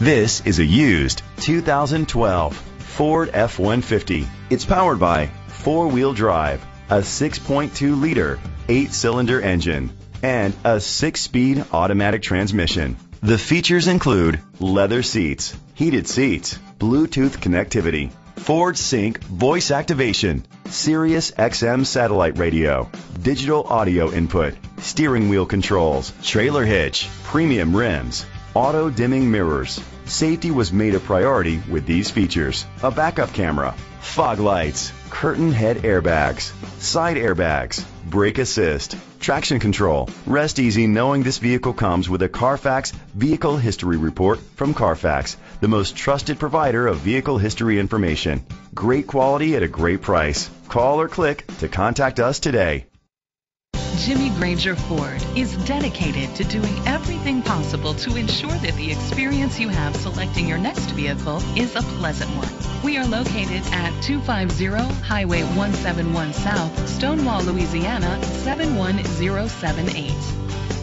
This is a used 2012 Ford F-150. It's powered by four-wheel drive, a 6.2 liter, eight-cylinder engine, and a six-speed automatic transmission. The features include leather seats, heated seats, Bluetooth connectivity, Ford Sync voice activation, Sirius XM satellite radio, digital audio input, steering wheel controls, trailer hitch, premium rims, auto dimming mirrors. Safety was made a priority with these features. A backup camera, fog lights, curtain head airbags, side airbags, brake assist, traction control. Rest easy knowing this vehicle comes with a Carfax Vehicle History Report from Carfax, the most trusted provider of vehicle history information. Great quality at a great price. Call or click to contact us today. Jimmy Granger Ford is dedicated to doing everything possible to ensure that the experience you have selecting your next vehicle is a pleasant one. We are located at 250 Highway 171 South, Stonewall, Louisiana 71078.